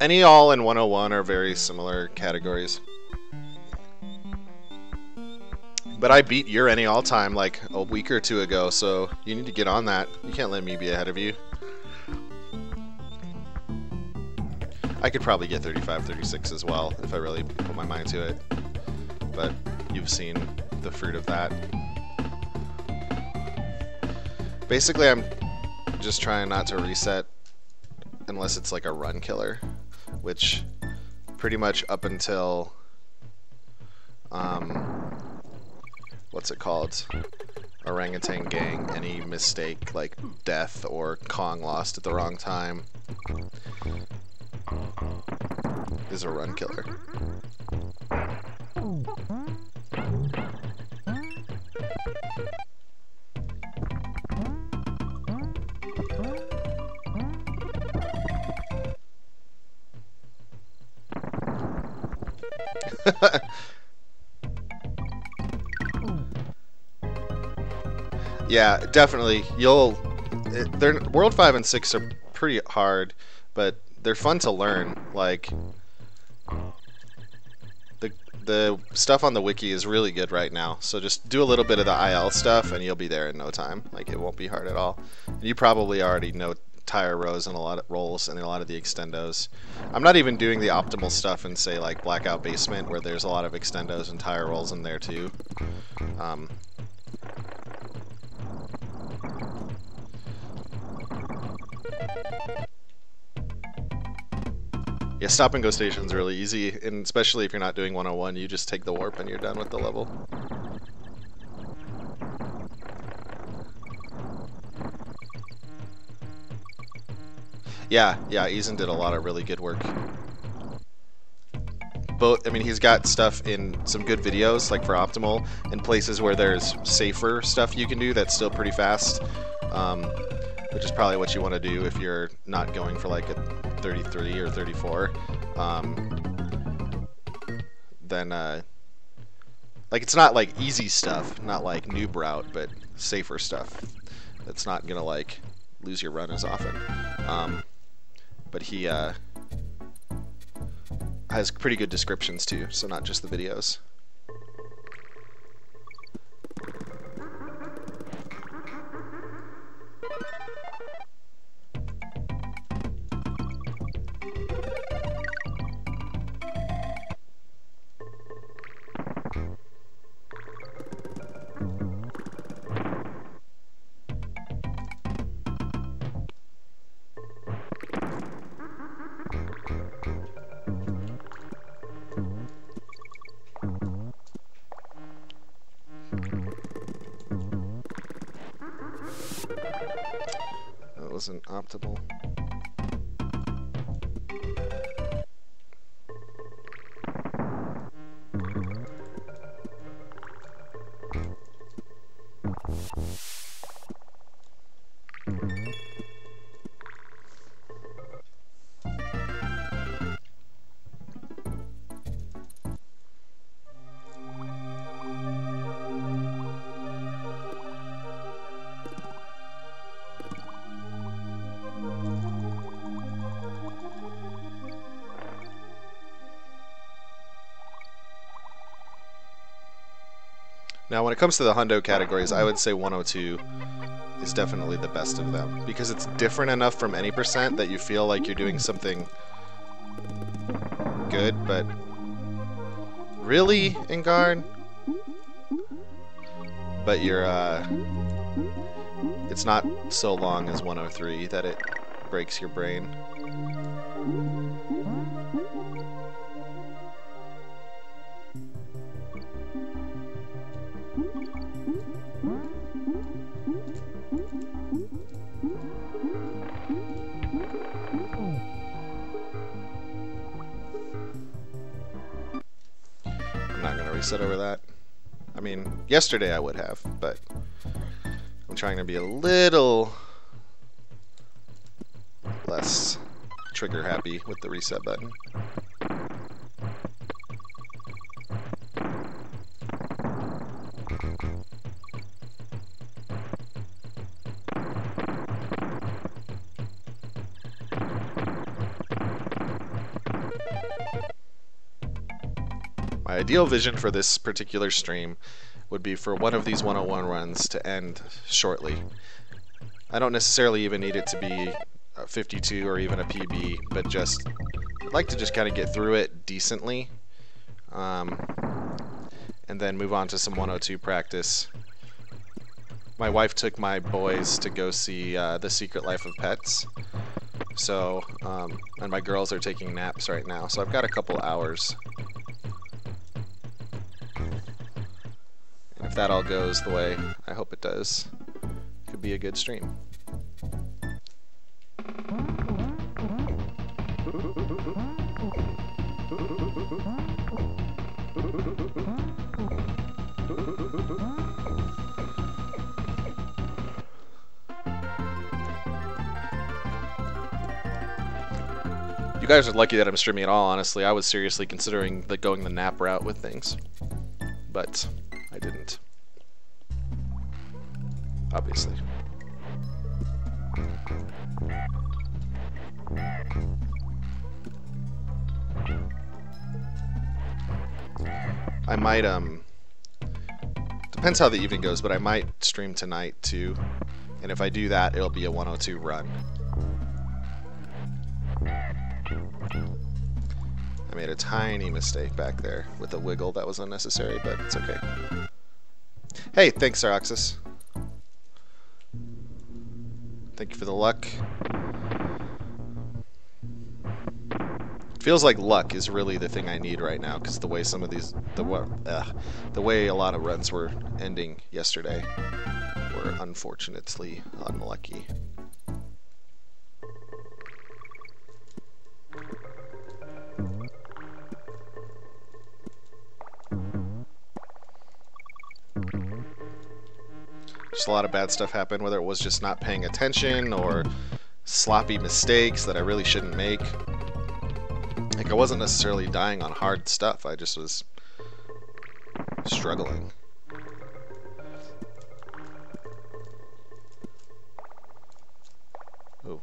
Any all and 101 are very similar categories. But I beat your any all time like a week or two ago, so you need to get on that. You can't let me be ahead of you. I could probably get 35, 36 as well if I really put my mind to it. But you've seen the fruit of that. Basically, I'm just trying not to reset unless it's like a run killer, which pretty much up until um, what's it called? Orangutan gang, any mistake like death or Kong lost at the wrong time is a run killer. yeah, definitely. You'll. They're World Five and Six are pretty hard, but they're fun to learn. Like the the stuff on the wiki is really good right now. So just do a little bit of the IL stuff, and you'll be there in no time. Like it won't be hard at all. And you probably already know tire rolls and a lot of rolls and a lot of the extendos. I'm not even doing the optimal stuff in say like Blackout Basement where there's a lot of extendos and tire rolls in there too. Um, Yeah, stop and go station's really easy, and especially if you're not doing 101, you just take the warp and you're done with the level. Yeah, yeah, Eason did a lot of really good work. Both, I mean, he's got stuff in some good videos, like for Optimal, and places where there's safer stuff you can do that's still pretty fast, um, which is probably what you want to do if you're not going for like a 33 or 34, um, then uh, like it's not like easy stuff, not like noob route, but safer stuff. That's not gonna like lose your run as often. Um, but he uh, has pretty good descriptions too, so not just the videos. Now, when it comes to the hundo categories, I would say 102 is definitely the best of them because it's different enough from any percent that you feel like you're doing something good, but really, Enguarde? But you're, uh, it's not so long as 103 that it breaks your brain. yesterday I would have, but I'm trying to be a little less trigger happy with the reset button. My ideal vision for this particular stream would be for one of these 101 runs to end shortly. I don't necessarily even need it to be 52 or even a PB, but just like to just kind of get through it decently, um, and then move on to some 102 practice. My wife took my boys to go see uh, The Secret Life of Pets, so um, and my girls are taking naps right now, so I've got a couple hours. If that all goes the way I hope it does, could be a good stream. You guys are lucky that I'm streaming at all, honestly. I was seriously considering the going the nap route with things. But I didn't. Obviously. I might, um... Depends how the evening goes, but I might stream tonight, too. And if I do that, it'll be a 102 run. I made a tiny mistake back there with a wiggle that was unnecessary, but it's okay. Hey, thanks, Saroxis. Thank you for the luck. Feels like luck is really the thing I need right now, because the way some of these, the uh, the way a lot of runs were ending yesterday were unfortunately unlucky. A lot of bad stuff happened, whether it was just not paying attention or sloppy mistakes that I really shouldn't make. Like, I wasn't necessarily dying on hard stuff, I just was struggling. Oh,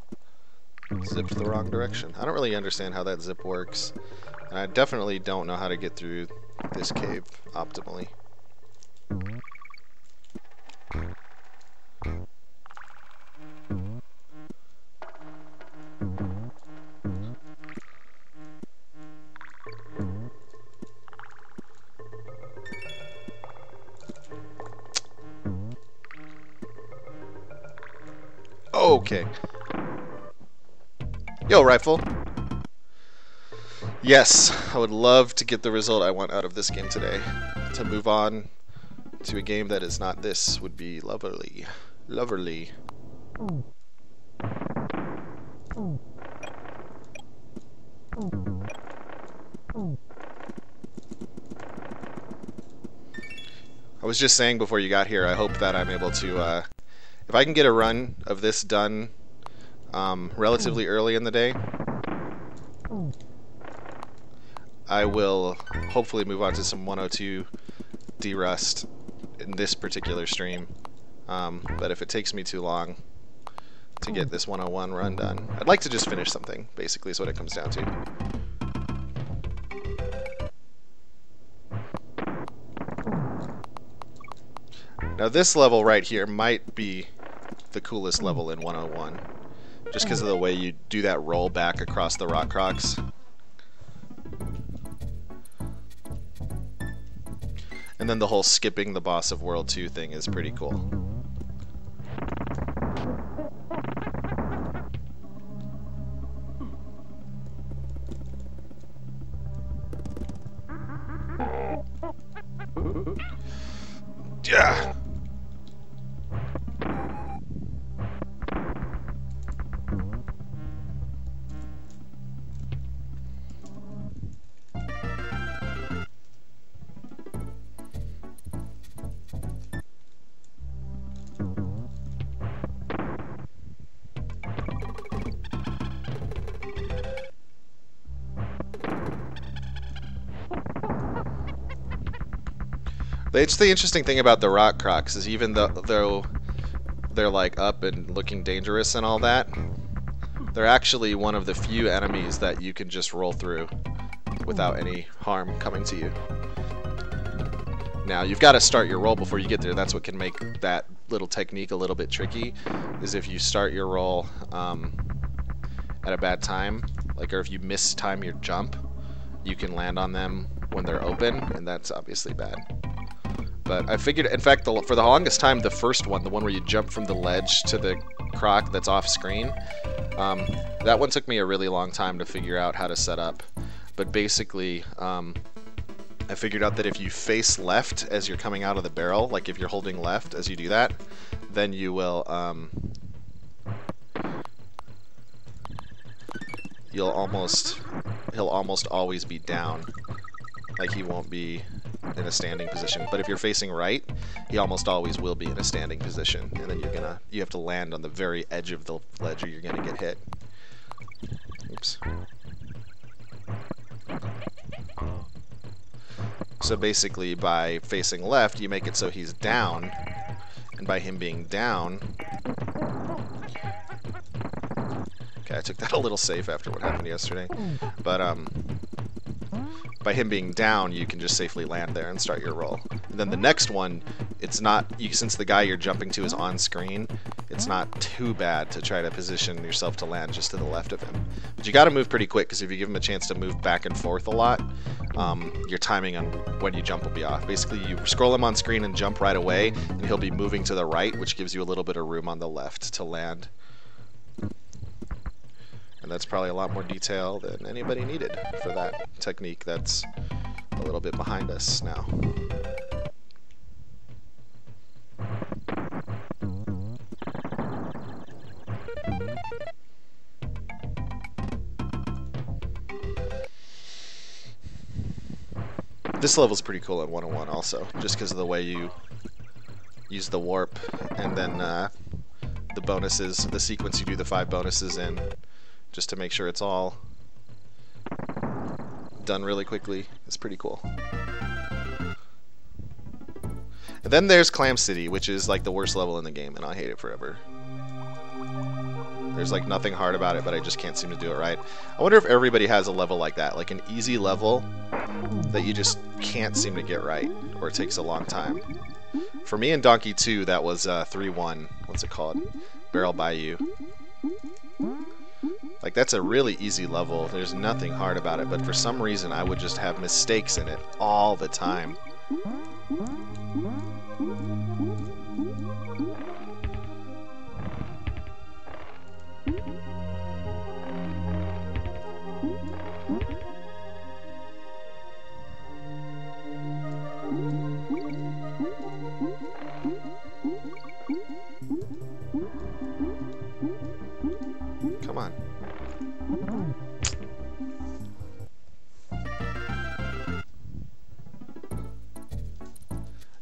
zipped the wrong direction. I don't really understand how that zip works, and I definitely don't know how to get through this cave optimally. Rifle. Yes, I would love to get the result I want out of this game today. To move on to a game that is not this would be lovely. Lovely. I was just saying before you got here, I hope that I'm able to uh, if I can get a run of this done um, relatively early in the day, I will hopefully move on to some 102 D-Rust in this particular stream. Um, but if it takes me too long to get this 101 run done, I'd like to just finish something, basically is what it comes down to. Now this level right here might be the coolest level in 101. Just because of the way you do that roll back across the rock crocs. And then the whole skipping the boss of World 2 thing is pretty cool. It's the interesting thing about the rock crocs is even though, though they're like up and looking dangerous and all that, they're actually one of the few enemies that you can just roll through without any harm coming to you. Now, you've got to start your roll before you get there. That's what can make that little technique a little bit tricky, is if you start your roll um, at a bad time, like or if you miss time your jump, you can land on them when they're open, and that's obviously bad. But I figured, in fact, the, for the longest time, the first one, the one where you jump from the ledge to the croc that's off screen, um, that one took me a really long time to figure out how to set up. But basically, um, I figured out that if you face left as you're coming out of the barrel, like if you're holding left as you do that, then you will, um, you'll almost, he'll almost always be down. Like he won't be in a standing position. But if you're facing right, he almost always will be in a standing position. And then you're gonna, you have to land on the very edge of the ledge or you're gonna get hit. Oops. So basically, by facing left, you make it so he's down, and by him being down... Okay, I took that a little safe after what happened yesterday. But, um, by him being down, you can just safely land there and start your roll. And then the next one, it's not, you, since the guy you're jumping to is on screen, it's not too bad to try to position yourself to land just to the left of him. But you got to move pretty quick, because if you give him a chance to move back and forth a lot, um, your timing on when you jump will be off. Basically, you scroll him on screen and jump right away, and he'll be moving to the right, which gives you a little bit of room on the left to land. And that's probably a lot more detail than anybody needed for that technique that's a little bit behind us now. This level's pretty cool in 101 also, just because of the way you use the warp and then uh, the bonuses, the sequence you do the five bonuses in, just to make sure it's all done really quickly. It's pretty cool. And then there's Clam City, which is like the worst level in the game, and I hate it forever. There's like nothing hard about it, but I just can't seem to do it right. I wonder if everybody has a level like that, like an easy level that you just can't seem to get right, or it takes a long time. For me in Donkey 2, that was 3-1. Uh, What's it called? Barrel Bayou. Like, that's a really easy level. There's nothing hard about it, but for some reason I would just have mistakes in it all the time.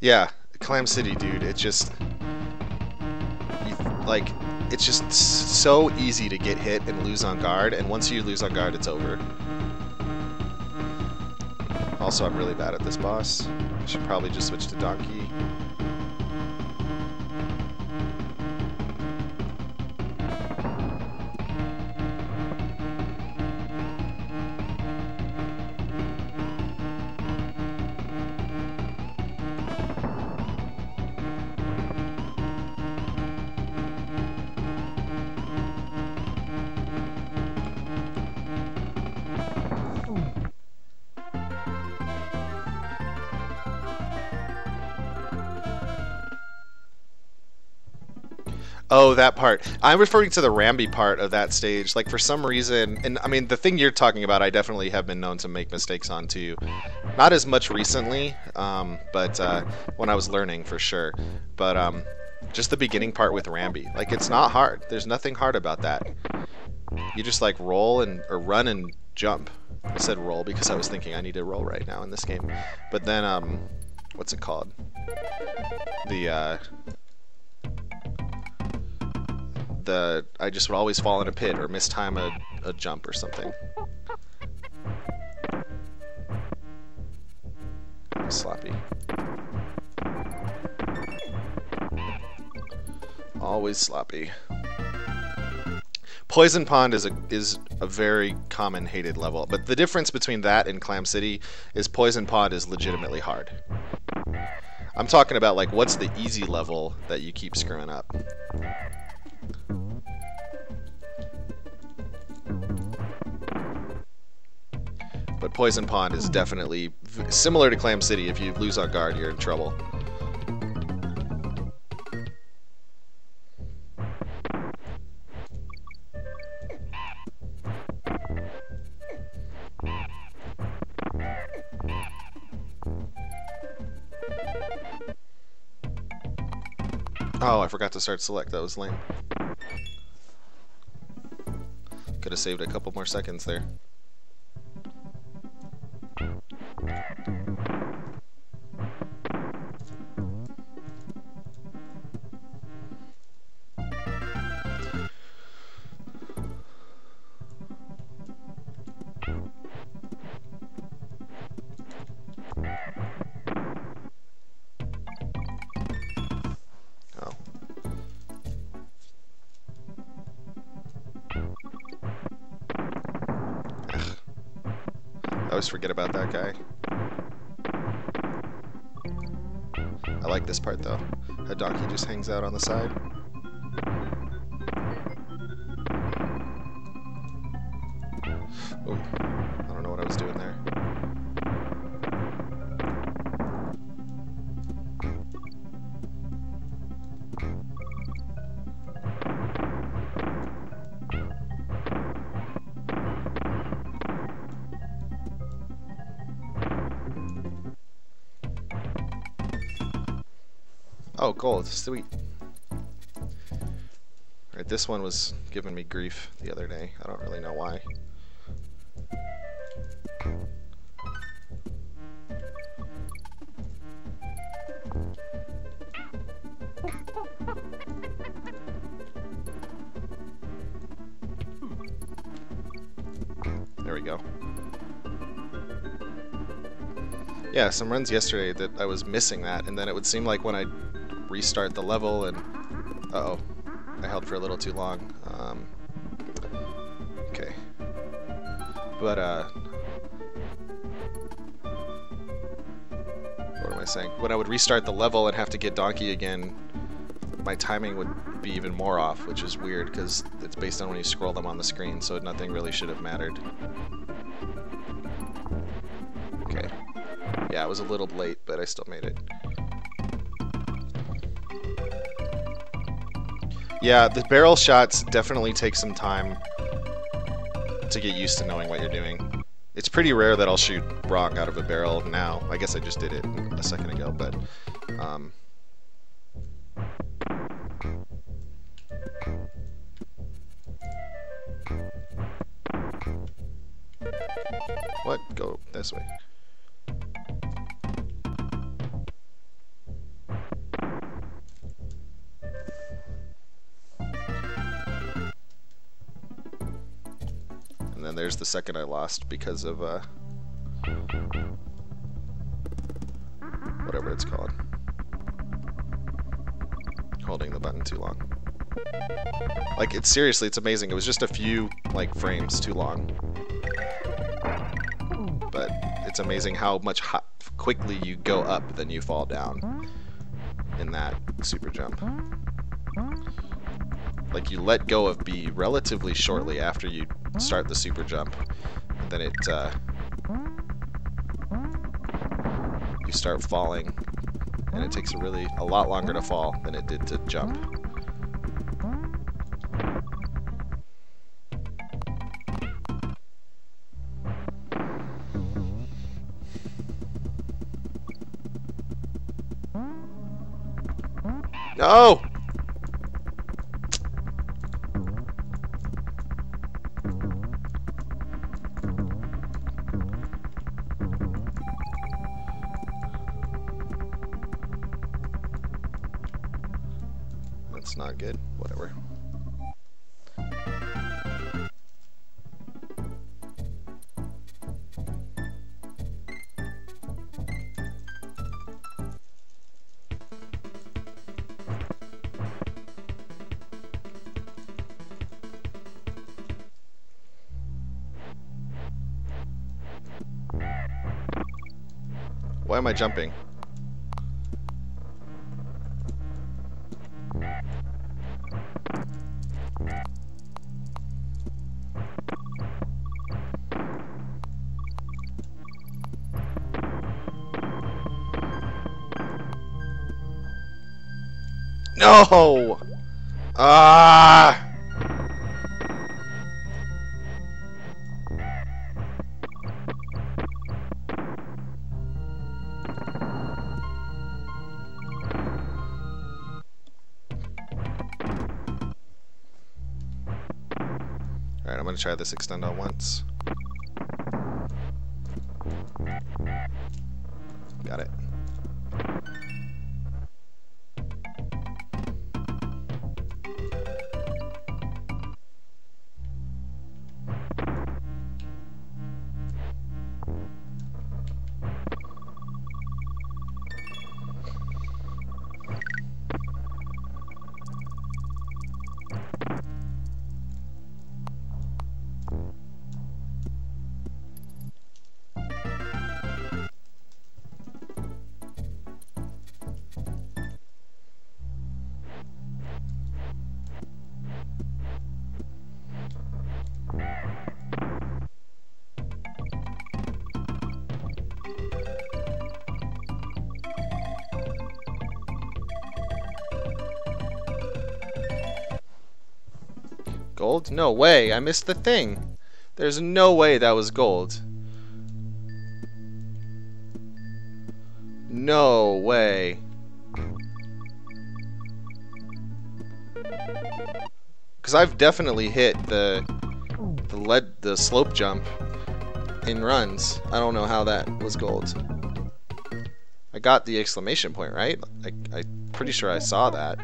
Yeah, Clam City, dude. It's just like it's just so easy to get hit and lose Enguarde, and once you lose Enguarde, it's over. Also, I'm really bad at this boss. I should probably just switch to Donkey. Oh, that part. I'm referring to the Rambi part of that stage. Like, for some reason, and I mean, the thing you're talking about, I definitely have been known to make mistakes on too. Not as much recently, um, but uh, when I was learning, for sure. But um, just the beginning part with Rambi. Like, it's not hard. There's nothing hard about that. You just, like, roll and, or run and jump. I said roll because I was thinking I need to roll right now in this game. But then, um, what's it called? The, uh, the I just would always fall in a pit or mistime a, a jump or something. Sloppy. Always sloppy. Poison Pond is a is a very common hated level, but the difference between that and Clam City is Poison Pond is legitimately hard. I'm talking about like what's the easy level that you keep screwing up. But Poison Pond is hmm. definitely similar to Clam City. If you lose Enguarde, you're in trouble. Oh, I forgot to start select. That was lame. Could have saved a couple more seconds there. Forget about that guy. I like this part though. A donkey just hangs out on the side. Oh, gold. Sweet. Alright, this one was giving me grief the other day. I don't really know why. There we go. Yeah, some runs yesterday that I was missing that, and then it would seem like when I restart the level and... Uh oh I held for a little too long. Um, okay. But, uh... What am I saying? When I would restart the level and have to get Donkey again, my timing would be even more off, which is weird because it's based on when you scroll them on the screen, so nothing really should have mattered. Okay. Yeah, I was a little late, but I still made it. Yeah, the barrel shots definitely take some time to get used to knowing what you're doing. It's pretty rare that I'll shoot wrong out of a barrel now. I guess I just did it a second ago, but... Um, second I lost because of uh, whatever it's called. Holding the button too long. Like, it's seriously, it's amazing. It was just a few, like, frames too long. But it's amazing how much quickly you go up than you fall down in that super jump. Like, you let go of B relatively shortly after you start the super jump. Then it, uh, you start falling, and it takes a really, a lot longer to fall than it did to jump. No! I jumping? No! Ah! Try this extend on once. Gold? No way, I missed the thing. There's no way that was gold. No way. Cause I've definitely hit the the lead the slope jump in runs. I don't know how that was gold. I got the exclamation point, right? I, I'm pretty sure I saw that.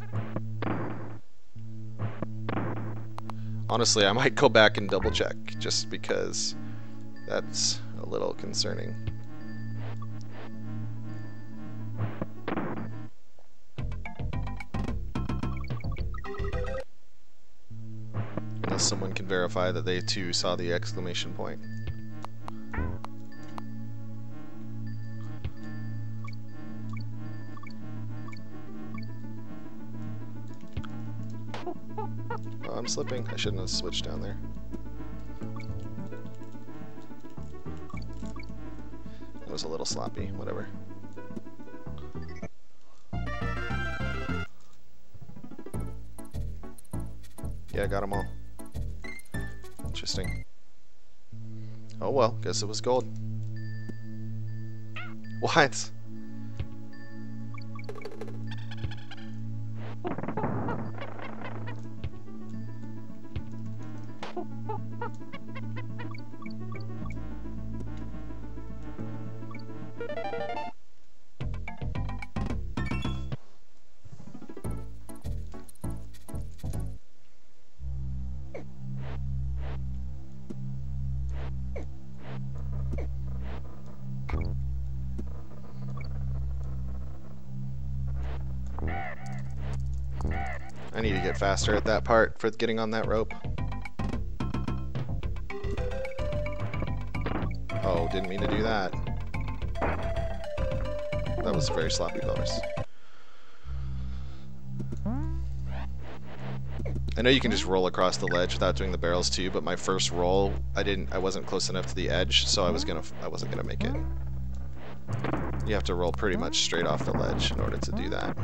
Honestly, I might go back and double check just because that's a little concerning. Unless someone can verify that they too saw the exclamation point. Slipping. I shouldn't have switched down there. It was a little sloppy, whatever. Yeah, I got them all. Interesting. Oh well, guess it was gold. What? I need to get faster at that part for getting on that rope. Oh, didn't mean to do that. That was very sloppy bonus. I know you can just roll across the ledge without doing the barrels too, but my first roll, I didn't, I wasn't close enough to the edge, so I was gonna, I wasn't gonna make it. You have to roll pretty much straight off the ledge in order to do that.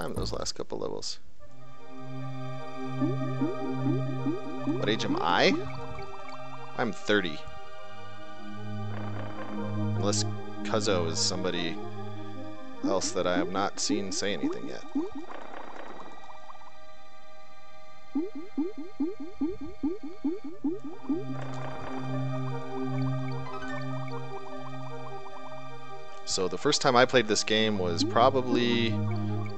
Time those last couple levels. What age am I? I'm 30. Unless Cuzzo is somebody else that I have not seen say anything yet. So the first time I played this game was probably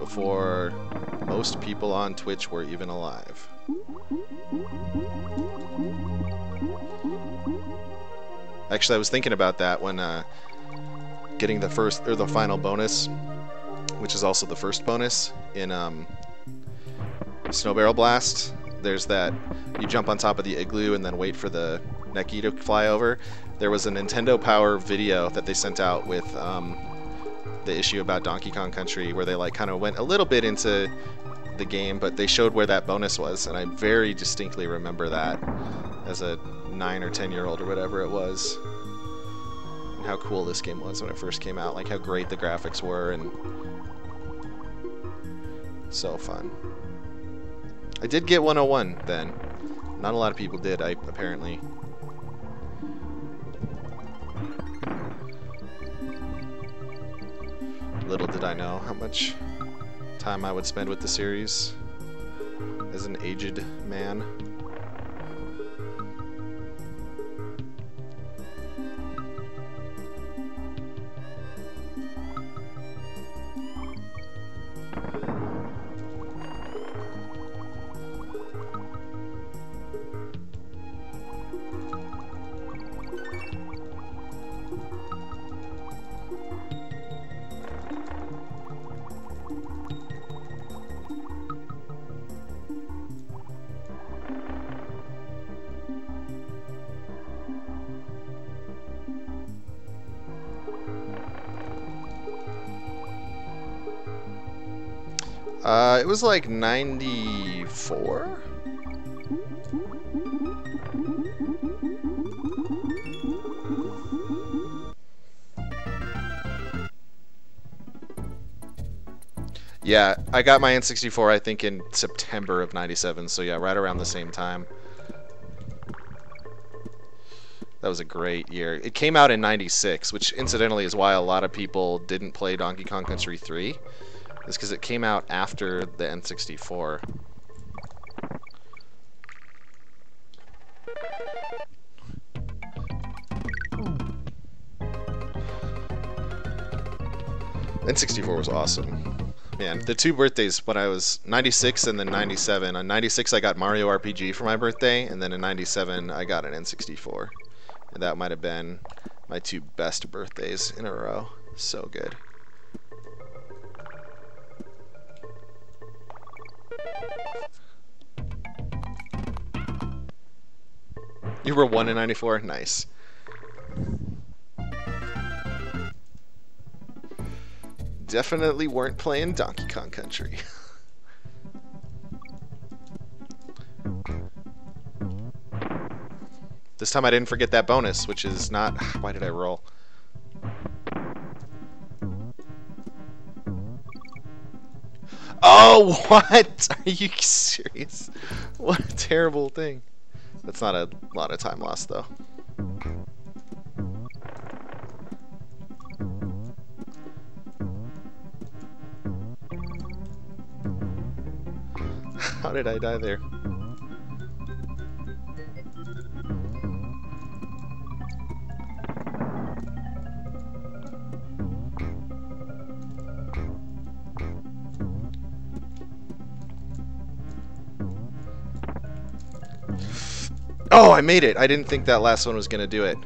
before most people on Twitch were even alive. Actually, I was thinking about that when uh, getting the first or the final bonus, which is also the first bonus in um, Snow Barrel Blast. There's that you jump on top of the igloo and then wait for the Necky to fly over. There was a Nintendo Power video that they sent out with um, the issue about Donkey Kong Country where they like kind of went a little bit into the game, but they showed where that bonus was, and I very distinctly remember that as a nine or ten year old or whatever it was. And how cool this game was when it first came out, like how great the graphics were, and so fun. I did get 101 then. Not a lot of people did, I apparently. Little did I know how much time I would spend with the series as an aged man. It was like 94? Yeah, I got my N64 I think in September of 97, so yeah, right around the same time. That was a great year. It came out in 96, which incidentally is why a lot of people didn't play Donkey Kong Country 3 is because it came out after the N64. N64 was awesome. Man, the two birthdays when I was 96 and then 97. On 96 I got Mario RPG for my birthday, and then in 97 I got an N64. And that might have been my two best birthdays in a row. So good. You were 1 in 94? Nice. Definitely weren't playing Donkey Kong Country. this time I didn't forget that bonus, which is not... Why did I roll? Oh, what? Are you serious? What a terrible thing. That's not a lot of time lost, though. How did I die there? I made it. I didn't think that last one was going to do it.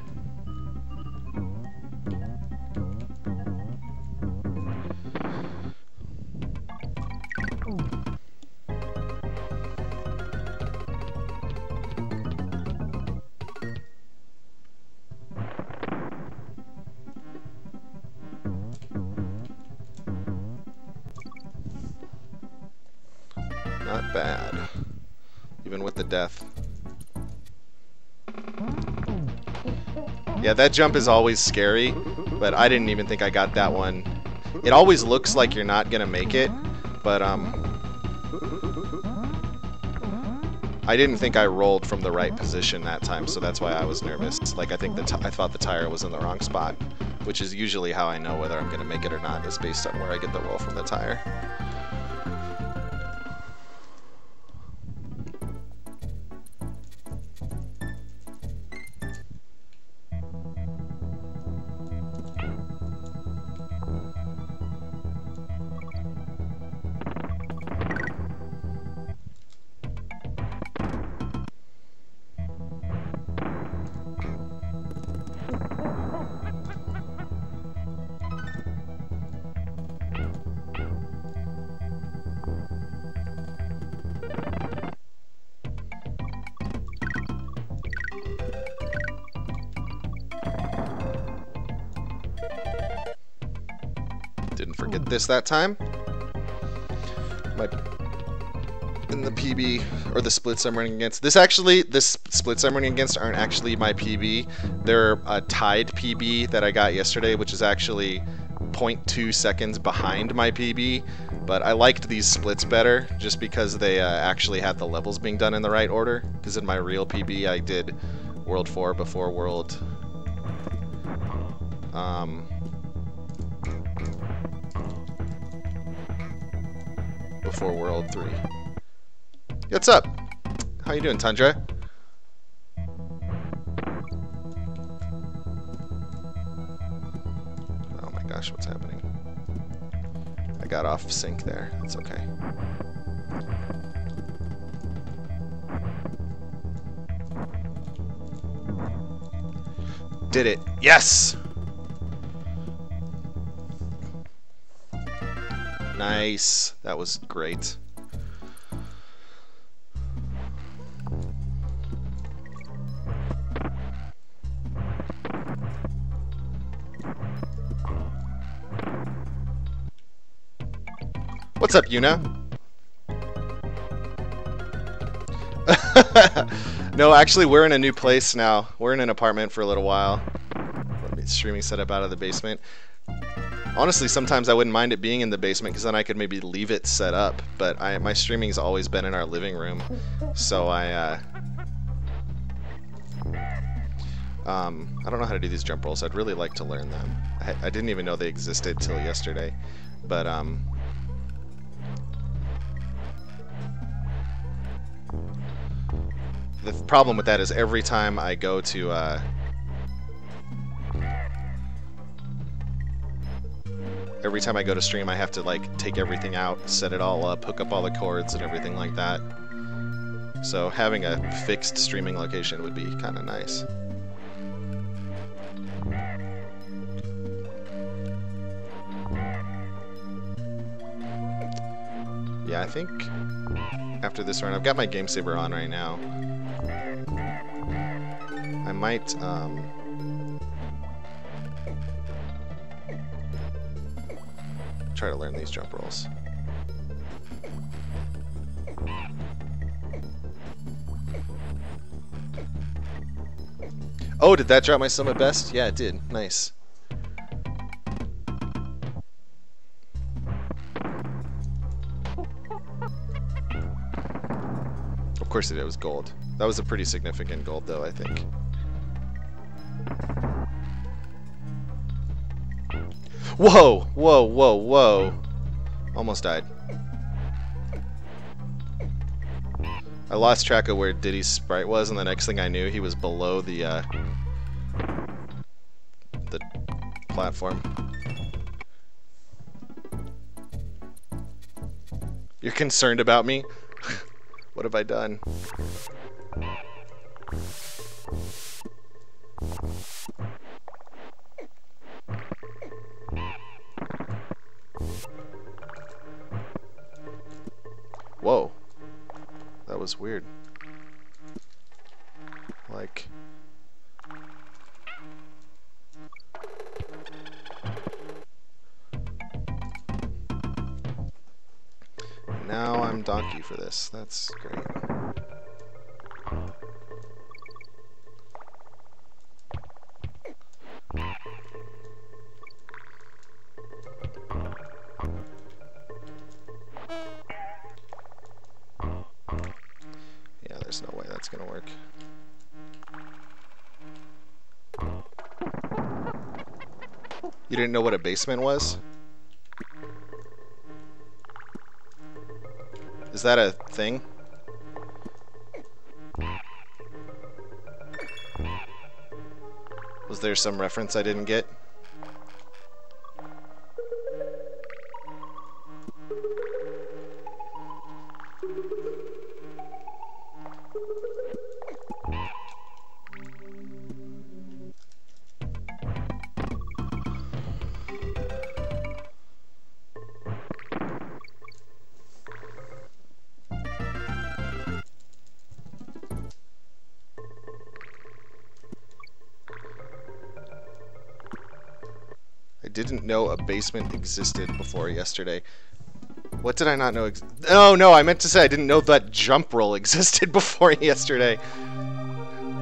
That jump is always scary, but I didn't even think I got that one. It always looks like you're not gonna make it, but um, I didn't think I rolled from the right position that time, so that's why I was nervous. Like I think the I thought the tire was in the wrong spot, which is usually how I know whether I'm gonna make it or not, is based on where I get the roll from the tire. This that time. My in the PB or the splits I'm running against. This actually, this splits I'm running against aren't actually my PB. They're a tied PB that I got yesterday, which is actually 0.2 seconds behind my PB. But I liked these splits better just because they uh, actually had the levels being done in the right order. Because in my real PB, I did World 4 before World. Um, before World 3. What's up? How you doing, Tundra? Oh my gosh, what's happening? I got off sync there. That's okay. Did it. Yes! Nice. That was great. What's up, Yuna? no, actually, we're in a new place now. We're in an apartment for a little while. Let me streaming setup out of the basement. Honestly, sometimes I wouldn't mind it being in the basement because then I could maybe leave it set up. But I, my streaming's always been in our living room, so I. Uh, um, I don't know how to do these jump rolls. I'd really like to learn them. I, I didn't even know they existed till yesterday, but um, the problem with that is every time I go to uh, every time I go to stream I have to like take everything out, set it all up, hook up all the cords and everything like that. So having a fixed streaming location would be kind of nice. Yeah, I think after this run, I've got my game saver on right now. I might, um... Try to learn these jump rolls. Oh, did that drop my sum of best? Yeah, it did. Nice. Of course it did. It was gold. That was a pretty significant gold, though, I think. Whoa! Whoa, whoa, whoa. Almost died. I lost track of where Diddy's sprite was, and the next thing I knew, he was below the, uh, the platform. You're concerned about me? what have I done? Weird. Like... Now I'm donkey for this. That's great. You didn't know what a basement was? Is that a thing? Was there some reference I didn't get? Didn't know a basement existed before yesterday. What did I not know? Oh, no, I meant to say I didn't know that jump roll existed before yesterday.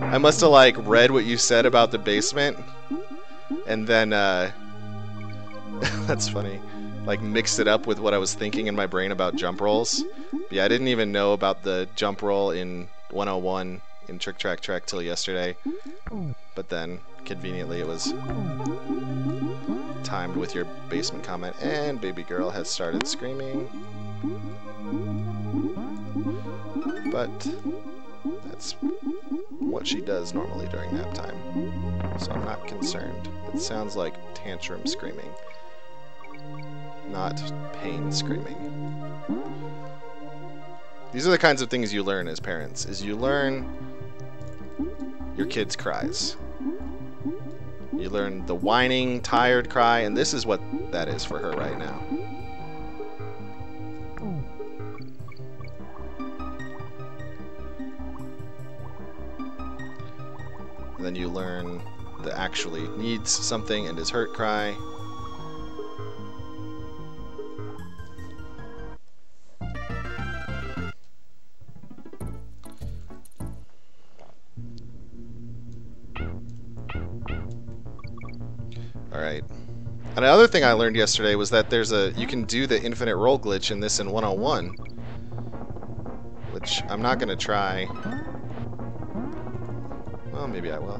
I must have, like, read what you said about the basement, and then, uh... that's funny. Like, mixed it up with what I was thinking in my brain about jump rolls. But yeah, I didn't even know about the jump roll in 101 in Trick Track Trek till yesterday. But then, conveniently, it was timed with your basement comment, and baby girl has started screaming. But that's what she does normally during nap time, so I'm not concerned. It sounds like tantrum screaming, not pain screaming. These are the kinds of things you learn as parents, is you learn your kid's cries. You learn the whining, tired cry, and this is what that is for her right now. And then you learn the actually needs something and is hurt cry. Another thing I learned yesterday was that there's a you can do the infinite roll glitch in this in 101. Which I'm not gonna try. Well, maybe I will.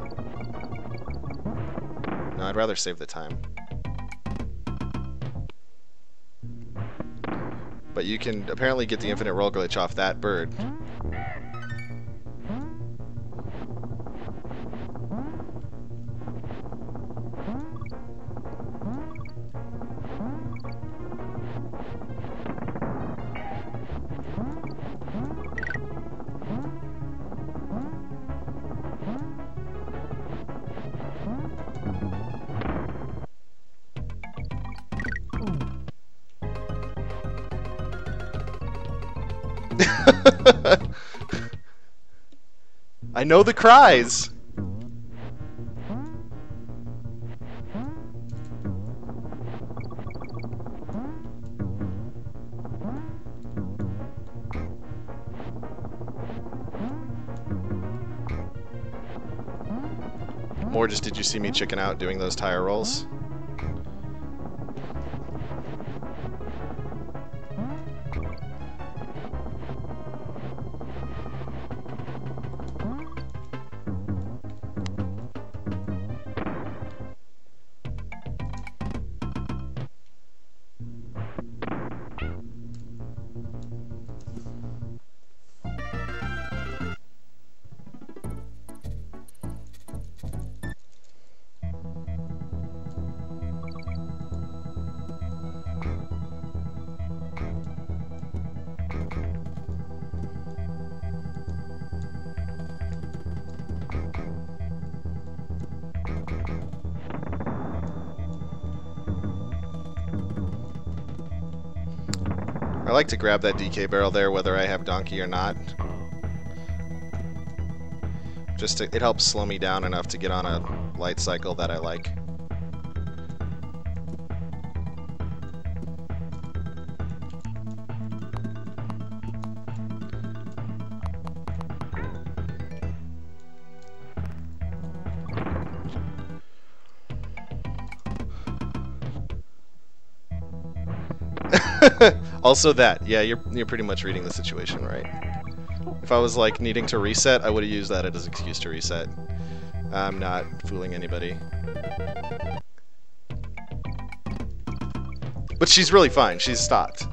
No, I'd rather save the time. But you can apparently get the infinite roll glitch off that bird. I know the cries. More just did you see me chicken out doing those tire rolls? Like to grab that DK barrel there whether I have Donkey or not. Just to, it helps slow me down enough to get on a light cycle that I like. Also that. Yeah, you're you're pretty much reading the situation right. If I was like needing to reset, I would have used that as an excuse to reset. I'm not fooling anybody. But she's really fine. She's stopped.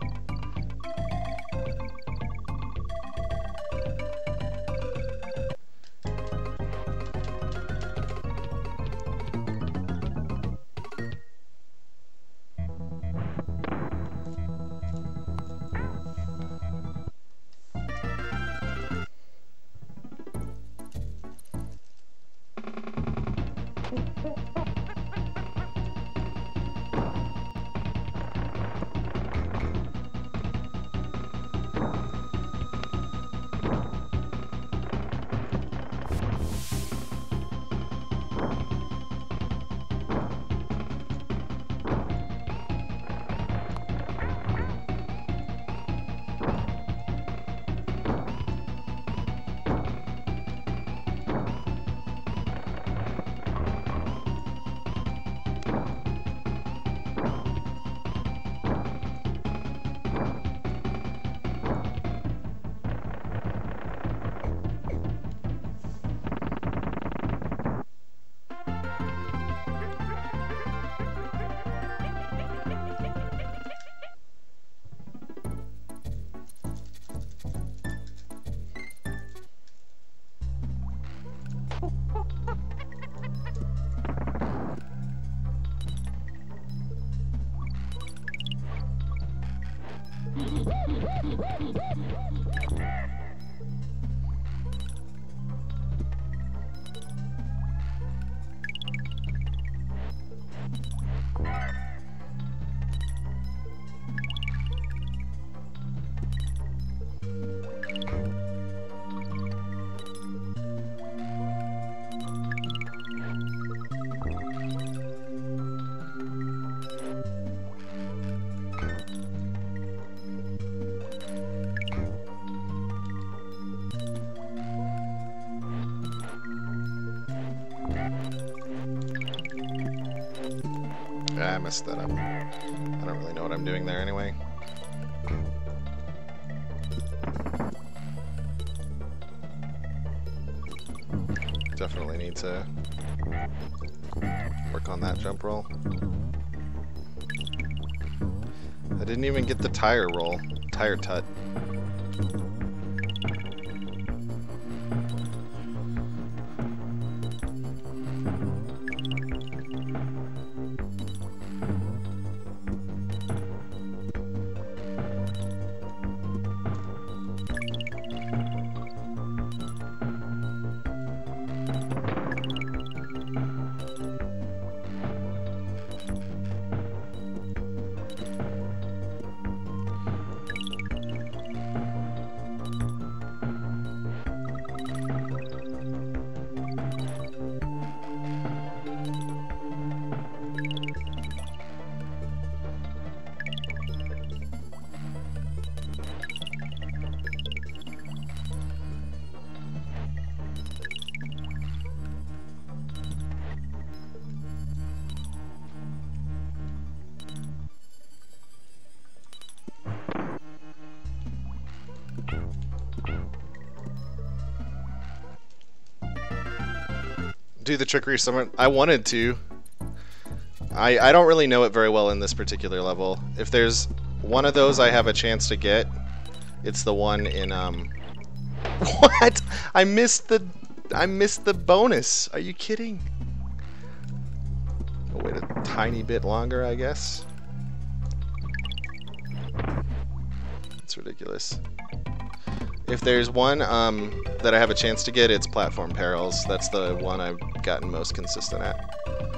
Messed that up. I don't really know what I'm doing there anyway. Definitely need to work on that jump roll. I didn't even get the tire roll, tire tut. Do the trickery summon. I wanted to. I I don't really know it very well in this particular level. If there's one of those I have a chance to get, it's the one in um. What? I missed the I missed the bonus. Are you kidding? I'll wait a tiny bit longer, I guess. It's ridiculous. If there's one um, that I have a chance to get, it's Platform Perils. That's the one I've gotten most consistent at.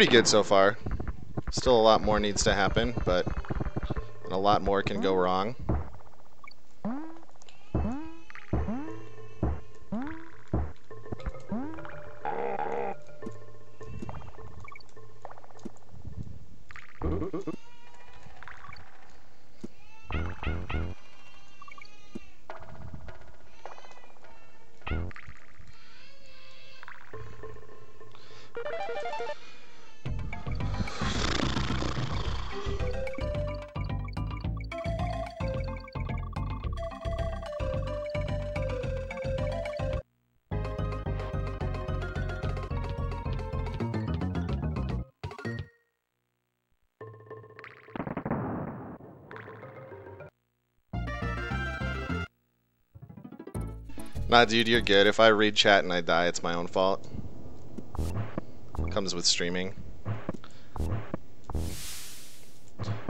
Pretty good so far. Still a lot more needs to happen, but a lot more can go wrong. Nah, dude, you're good. If I read chat and I die, it's my own fault. Comes with streaming.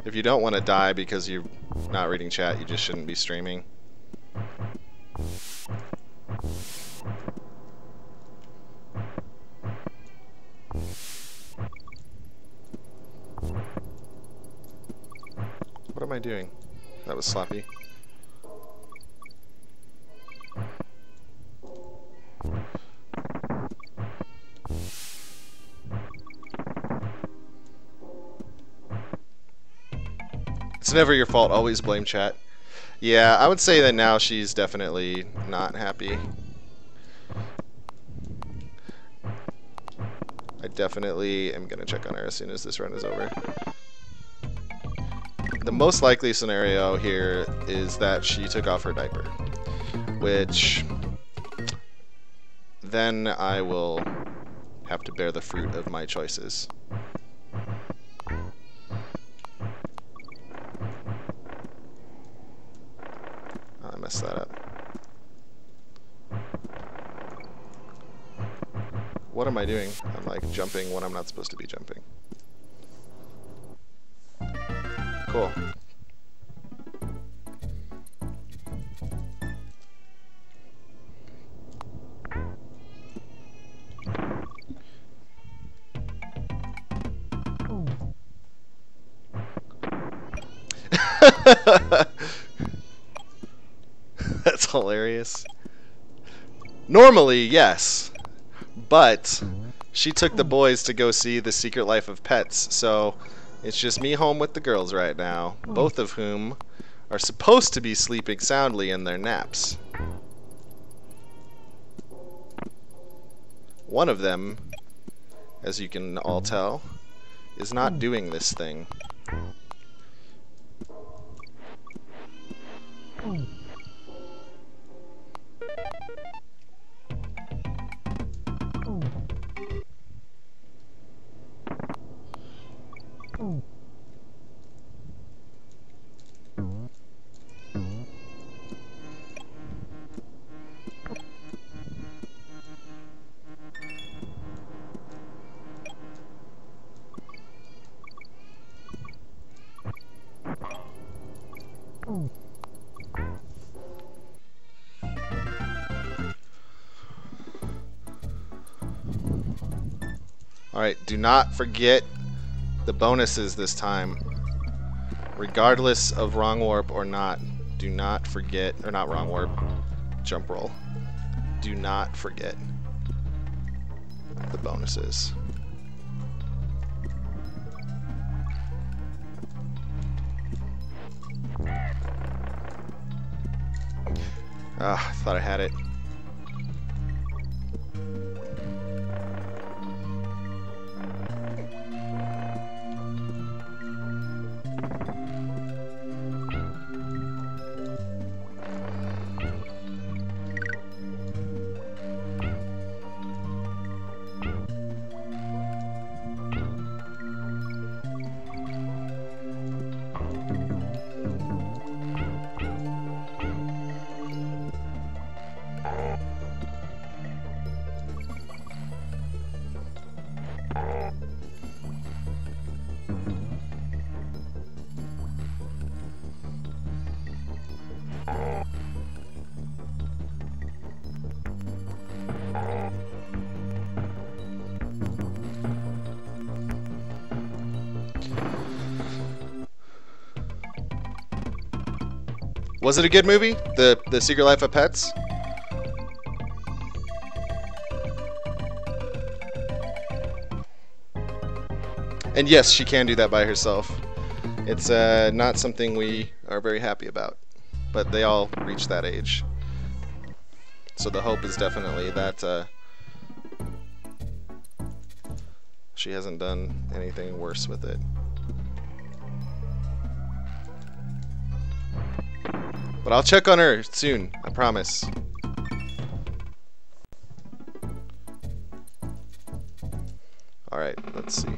If you don't want to die because you're not reading chat, you just shouldn't be streaming. What am I doing? That was sloppy. It's never your fault, always blame chat. Yeah, I would say that now she's definitely not happy. I definitely am going to check on her as soon as this run is over. The most likely scenario here is that she took off her diaper, which then I will have to bear the fruit of my choices. Oh, I messed that up. What am I doing? I'm like jumping when I'm not supposed to be jumping. Cool. That's hilarious. Normally, yes. But she took the boys to go see The Secret Life of Pets, so it's just me home with the girls right now, hmm. both of whom are supposed to be sleeping soundly in their naps. One of them, as you can all tell, is not hmm. doing this thing. Hmm. Not forget the bonuses this time. Regardless of wrong warp or not, do not forget, or not wrong warp, jump roll. Do not forget the bonuses. Ah, I thought I had it. Was it a good movie? The The Secret Life of Pets? And yes, she can do that by herself. It's uh, not something we are very happy about, but they all reach that age. So the hope is definitely that uh, she hasn't done anything worse with it. But I'll check on her soon, I promise. Alright, let's see.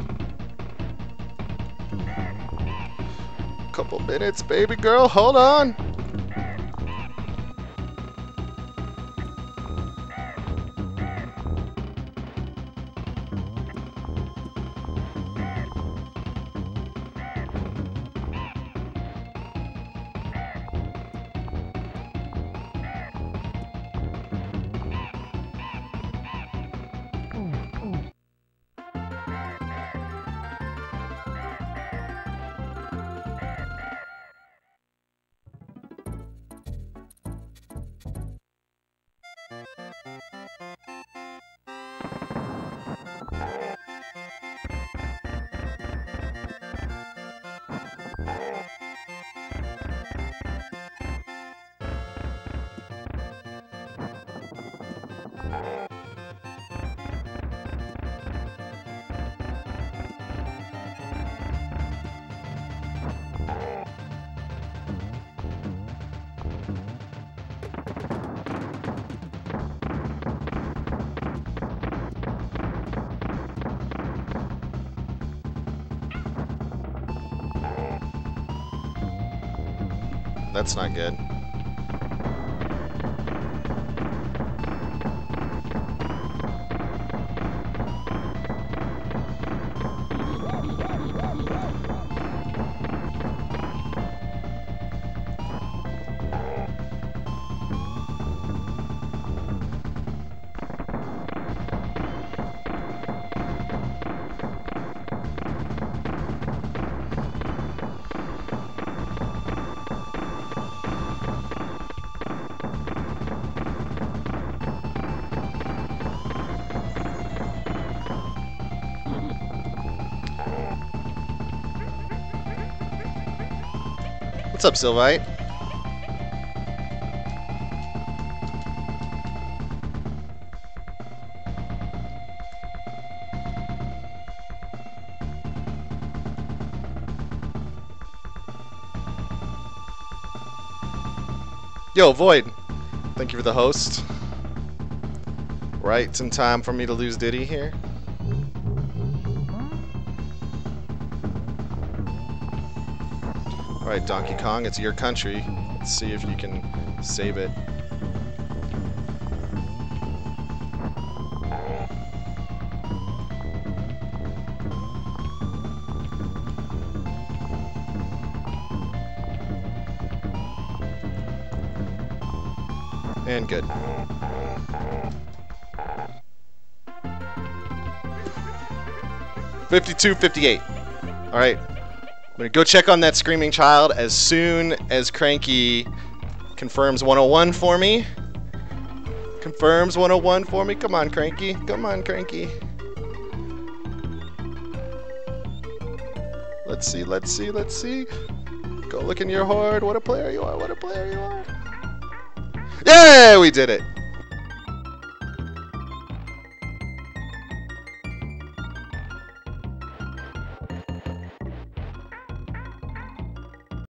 Couple minutes, baby girl, hold on! That's not good. What's up, Sylvite? Yo, Void. Thank you for the host. Right, in time for me to lose Diddy here. Alright, Donkey Kong, it's your country. Let's see if you can save it. And good. Fifty-two, fifty-eight. All right, go check on that screaming child as soon as Cranky confirms 101 for me. Confirms 101 for me. Come on, Cranky. Come on, Cranky. Let's see, let's see, let's see. Go look in your hoard. What a player you are. What a player you are. Yeah, we did it.